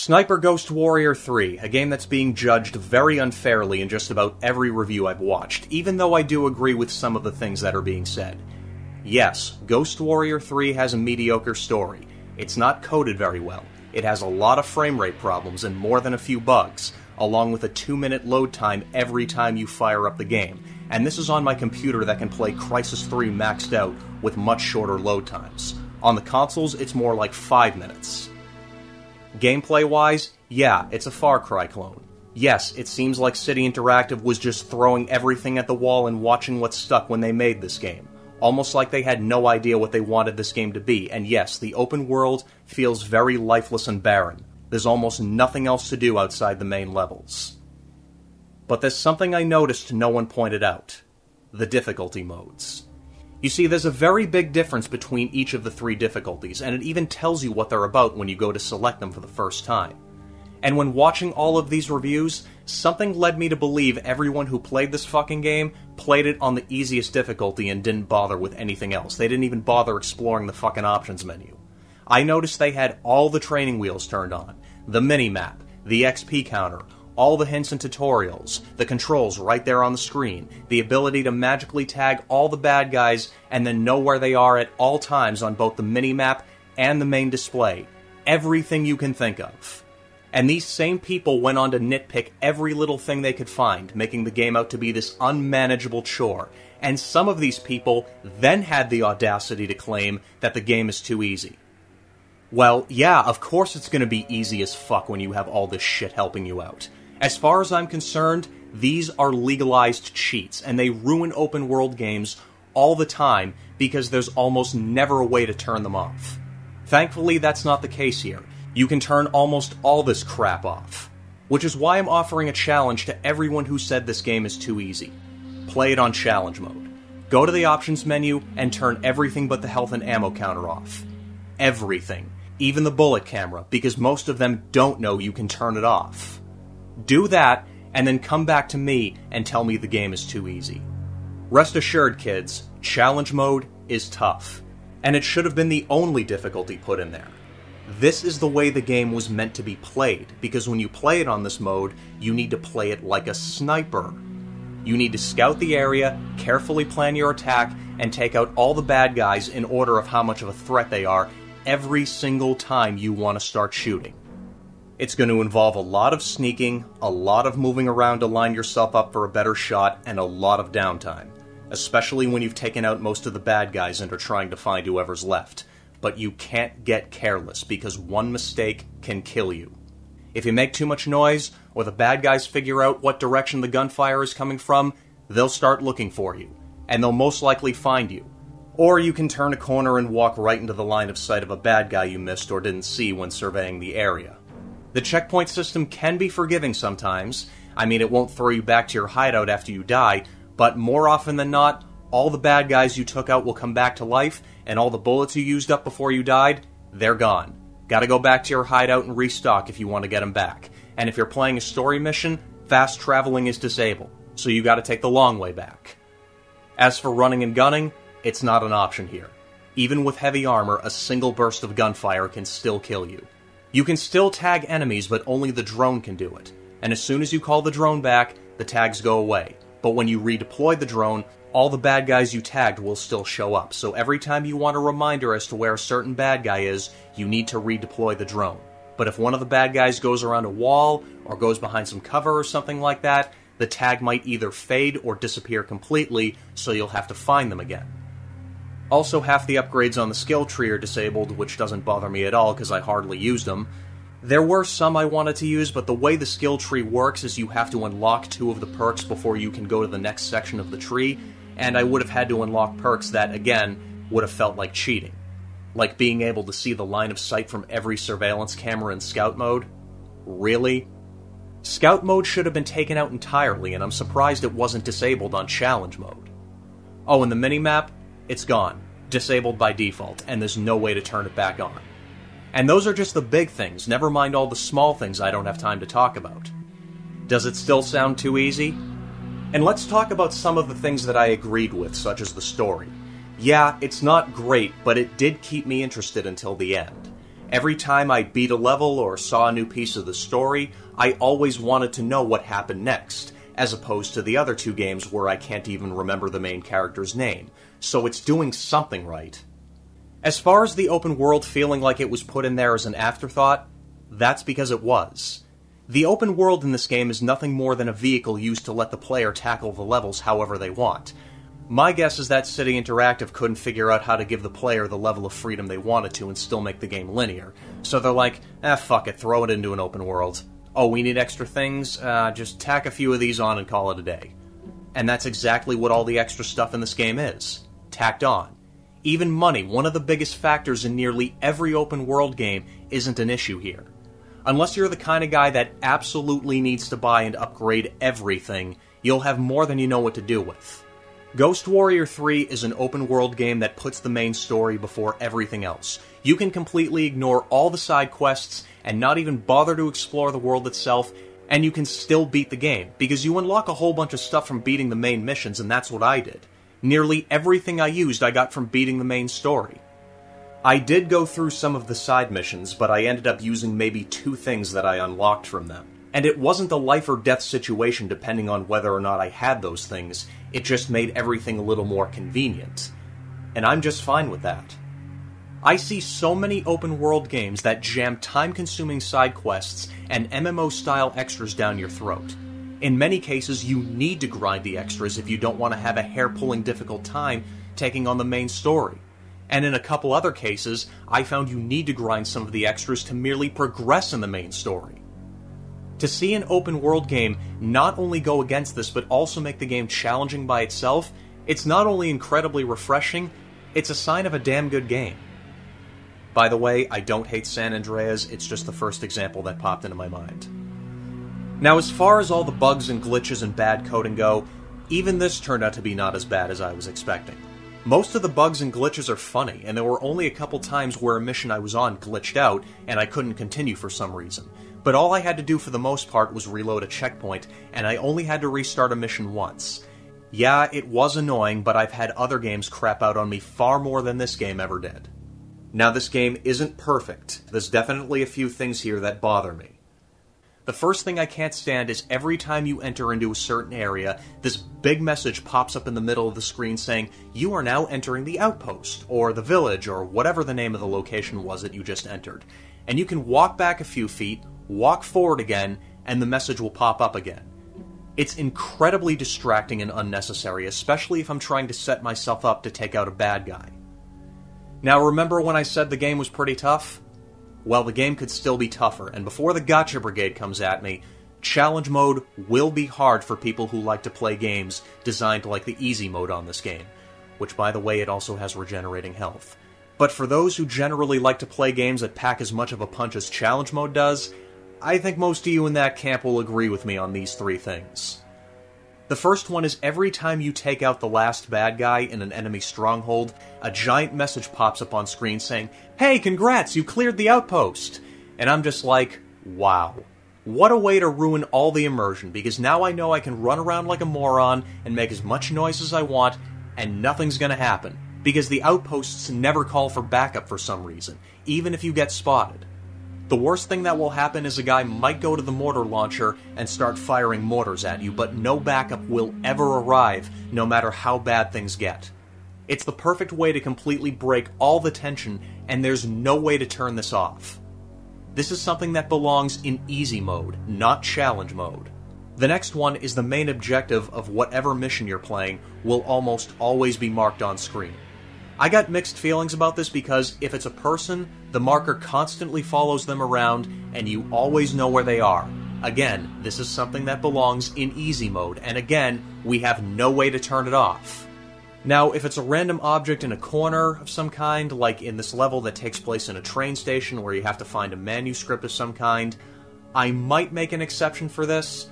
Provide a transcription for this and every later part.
Sniper Ghost Warrior 3, a game that's being judged very unfairly in just about every review I've watched, even though I do agree with some of the things that are being said. Yes, Ghost Warrior 3 has a mediocre story. It's not coded very well. It has a lot of frame rate problems and more than a few bugs, along with a 2 minute load time every time you fire up the game. And this is on my computer that can play Crysis 3 maxed out with much shorter load times. On the consoles, it's more like 5 minutes. Gameplay wise, yeah, it's a Far Cry clone. Yes, it seems like City Interactive was just throwing everything at the wall and watching what stuck when they made this game. Almost like they had no idea what they wanted this game to be, and yes, the open world feels very lifeless and barren. There's almost nothing else to do outside the main levels. But there's something I noticed no one pointed out the difficulty modes. You see, there's a very big difference between each of the three difficulties, and it even tells you what they're about when you go to select them for the first time. And when watching all of these reviews, something led me to believe everyone who played this fucking game played it on the easiest difficulty and didn't bother with anything else. They didn't even bother exploring the fucking options menu. I noticed they had all the training wheels turned on, the mini map, the XP counter, all the hints and tutorials, the controls right there on the screen, the ability to magically tag all the bad guys and then know where they are at all times on both the mini map and the main display. Everything you can think of. And these same people went on to nitpick every little thing they could find, making the game out to be this unmanageable chore. And some of these people then had the audacity to claim that the game is too easy. Well, yeah, of course it's gonna be easy as fuck when you have all this shit helping you out. As far as I'm concerned, these are legalized cheats, and they ruin open world games all the time because there's almost never a way to turn them off. Thankfully, that's not the case here. You can turn almost all this crap off. Which is why I'm offering a challenge to everyone who said this game is too easy. Play it on challenge mode. Go to the options menu and turn everything but the health and ammo counter off. Everything. Even the bullet camera, because most of them don't know you can turn it off. Do that, and then come back to me and tell me the game is too easy. Rest assured, kids, challenge mode is tough. And it should have been the only difficulty put in there. This is the way the game was meant to be played, because when you play it on this mode, you need to play it like a sniper. You need to scout the area, carefully plan your attack, and take out all the bad guys in order of how much of a threat they are every single time you want to start shooting. It's going to involve a lot of sneaking, a lot of moving around to line yourself up for a better shot, and a lot of downtime. Especially when you've taken out most of the bad guys and are trying to find whoever's left but you can't get careless because one mistake can kill you. If you make too much noise, or the bad guys figure out what direction the gunfire is coming from, they'll start looking for you, and they'll most likely find you. Or you can turn a corner and walk right into the line of sight of a bad guy you missed or didn't see when surveying the area. The checkpoint system can be forgiving sometimes. I mean, it won't throw you back to your hideout after you die, but more often than not, all the bad guys you took out will come back to life, and all the bullets you used up before you died, they're gone. Gotta go back to your hideout and restock if you want to get them back. And if you're playing a story mission, fast traveling is disabled, so you gotta take the long way back. As for running and gunning, it's not an option here. Even with heavy armor, a single burst of gunfire can still kill you. You can still tag enemies, but only the drone can do it. And as soon as you call the drone back, the tags go away. But when you redeploy the drone, all the bad guys you tagged will still show up. So every time you want a reminder as to where a certain bad guy is, you need to redeploy the drone. But if one of the bad guys goes around a wall or goes behind some cover or something like that, the tag might either fade or disappear completely, so you'll have to find them again. Also, half the upgrades on the skill tree are disabled, which doesn't bother me at all because I hardly used them. There were some I wanted to use, but the way the skill tree works is you have to unlock two of the perks before you can go to the next section of the tree, and I would have had to unlock perks that, again, would have felt like cheating. Like being able to see the line of sight from every surveillance camera in Scout mode. Really? Scout mode should have been taken out entirely, and I'm surprised it wasn't disabled on Challenge mode. Oh, and the minimap? It's gone. Disabled by default, and there's no way to turn it back on. And those are just the big things, never mind all the small things I don't have time to talk about. Does it still sound too easy? And let's talk about some of the things that I agreed with, such as the story. Yeah, it's not great, but it did keep me interested until the end. Every time I beat a level or saw a new piece of the story, I always wanted to know what happened next, as opposed to the other two games where I can't even remember the main character's name, so it's doing something right. As far as the open world feeling like it was put in there as an afterthought, that's because it was. The open world in this game is nothing more than a vehicle used to let the player tackle the levels however they want. My guess is that City Interactive couldn't figure out how to give the player the level of freedom they wanted to and still make the game linear. So they're like, ah, fuck it, throw it into an open world. Oh, we need extra things? Uh, just tack a few of these on and call it a day. And that's exactly what all the extra stuff in this game is tacked on. Even money, one of the biggest factors in nearly every open world game, isn't an issue here. Unless you're the kind of guy that absolutely needs to buy and upgrade everything, you'll have more than you know what to do with. Ghost Warrior 3 is an open world game that puts the main story before everything else. You can completely ignore all the side quests and not even bother to explore the world itself, and you can still beat the game, because you unlock a whole bunch of stuff from beating the main missions, and that's what I did. Nearly everything I used I got from beating the main story. I did go through some of the side missions, but I ended up using maybe two things that I unlocked from them. And it wasn't a life or death situation depending on whether or not I had those things, it just made everything a little more convenient. And I'm just fine with that. I see so many open world games that jam time consuming side quests and MMO style extras down your throat. In many cases, you need to grind the extras if you don't want to have a hair pulling difficult time taking on the main story and in a couple other cases, I found you need to grind some of the extras to merely progress in the main story. To see an open world game not only go against this, but also make the game challenging by itself, it's not only incredibly refreshing, it's a sign of a damn good game. By the way, I don't hate San Andreas, it's just the first example that popped into my mind. Now, as far as all the bugs and glitches and bad coding go, even this turned out to be not as bad as I was expecting. Most of the bugs and glitches are funny, and there were only a couple times where a mission I was on glitched out and I couldn't continue for some reason. But all I had to do for the most part was reload a checkpoint, and I only had to restart a mission once. Yeah, it was annoying, but I've had other games crap out on me far more than this game ever did. Now, this game isn't perfect. There's definitely a few things here that bother me. The first thing I can't stand is every time you enter into a certain area, this big message pops up in the middle of the screen saying, You are now entering the outpost, or the village, or whatever the name of the location was that you just entered. And you can walk back a few feet, walk forward again, and the message will pop up again. It's incredibly distracting and unnecessary, especially if I'm trying to set myself up to take out a bad guy. Now, remember when I said the game was pretty tough? Well, the game could still be tougher, and before the Gotcha Brigade comes at me, challenge mode will be hard for people who like to play games designed like the easy mode on this game, which, by the way, it also has regenerating health. But for those who generally like to play games that pack as much of a punch as challenge mode does, I think most of you in that camp will agree with me on these three things. The first one is every time you take out the last bad guy in an enemy stronghold, a giant message pops up on screen saying, Hey, congrats, you cleared the outpost! And I'm just like, wow. What a way to ruin all the immersion, because now I know I can run around like a moron and make as much noise as I want, and nothing's gonna happen. Because the outposts never call for backup for some reason, even if you get spotted. The worst thing that will happen is a guy might go to the mortar launcher and start firing mortars at you, but no backup will ever arrive, no matter how bad things get. It's the perfect way to completely break all the tension, and there's no way to turn this off. This is something that belongs in easy mode, not challenge mode. The next one is the main objective of whatever mission you're playing will almost always be marked on screen. I got mixed feelings about this because if it's a person, the marker constantly follows them around and you always know where they are. Again, this is something that belongs in easy mode, and again, we have no way to turn it off. Now, if it's a random object in a corner of some kind, like in this level that takes place in a train station where you have to find a manuscript of some kind, I might make an exception for this.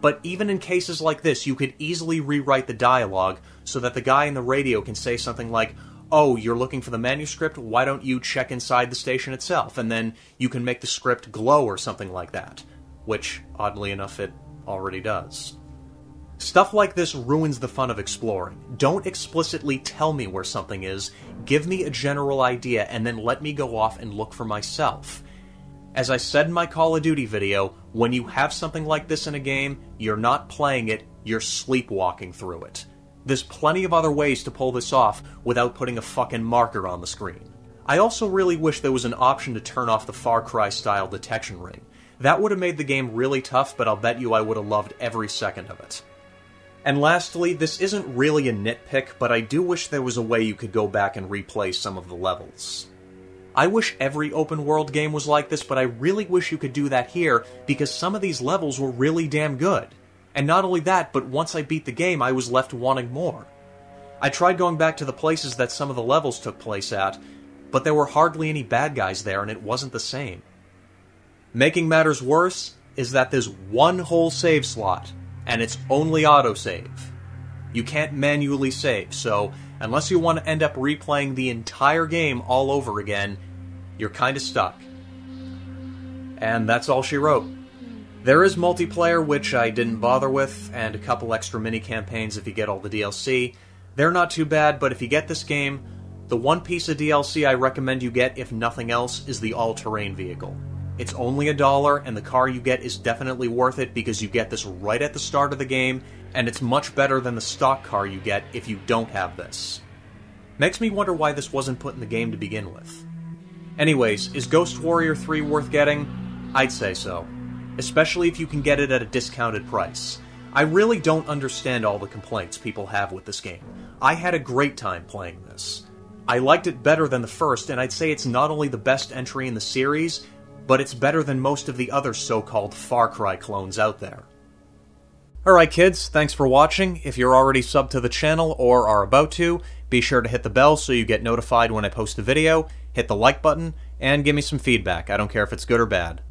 But even in cases like this, you could easily rewrite the dialogue so that the guy in the radio can say something like, Oh, you're looking for the manuscript? Why don't you check inside the station itself? And then you can make the script glow or something like that. Which, oddly enough, it already does. Stuff like this ruins the fun of exploring. Don't explicitly tell me where something is, give me a general idea, and then let me go off and look for myself. As I said in my Call of Duty video, when you have something like this in a game, you're not playing it, you're sleepwalking through it. There's plenty of other ways to pull this off without putting a fucking marker on the screen. I also really wish there was an option to turn off the Far Cry style detection ring. That would have made the game really tough, but I'll bet you I would have loved every second of it. And lastly, this isn't really a nitpick, but I do wish there was a way you could go back and replay some of the levels. I wish every open world game was like this, but I really wish you could do that here because some of these levels were really damn good. And not only that, but once I beat the game, I was left wanting more. I tried going back to the places that some of the levels took place at, but there were hardly any bad guys there and it wasn't the same. Making matters worse is that there's one whole save slot, and it's only autosave. You can't manually save, so unless you want to end up replaying the entire game all over again, you're kinda stuck. And that's all she wrote. There is multiplayer, which I didn't bother with, and a couple extra mini campaigns if you get all the DLC. They're not too bad, but if you get this game, the one piece of DLC I recommend you get, if nothing else, is the all terrain vehicle. It's only a dollar, and the car you get is definitely worth it because you get this right at the start of the game, and it's much better than the stock car you get if you don't have this. Makes me wonder why this wasn't put in the game to begin with. Anyways, is Ghost Warrior 3 worth getting? I'd say so. Especially if you can get it at a discounted price. I really don't understand all the complaints people have with this game. I had a great time playing this. I liked it better than the first, and I'd say it's not only the best entry in the series, but it's better than most of the other so called Far Cry clones out there. Alright, kids, thanks for watching. If you're already subbed to the channel or are about to, be sure to hit the bell so you get notified when I post a video, hit the like button, and give me some feedback. I don't care if it's good or bad.